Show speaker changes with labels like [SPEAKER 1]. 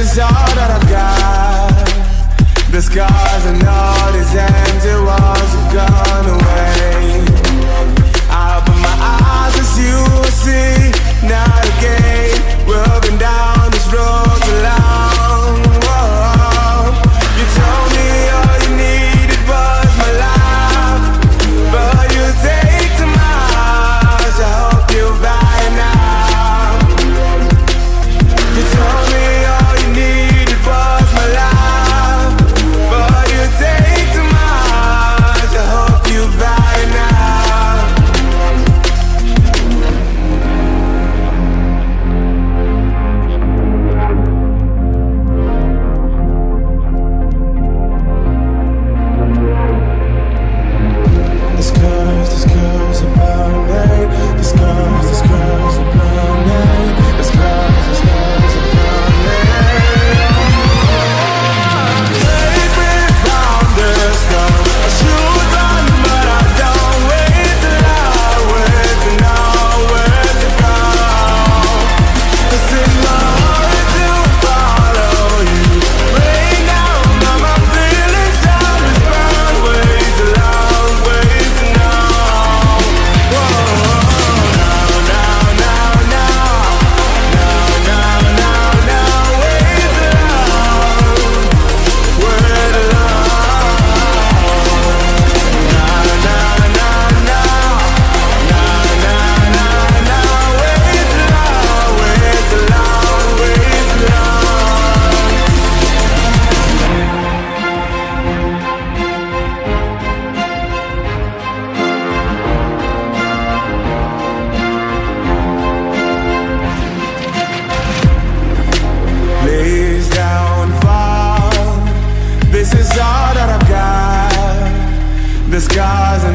[SPEAKER 1] is all that I've got. The scars and all these empty walls have gone away. and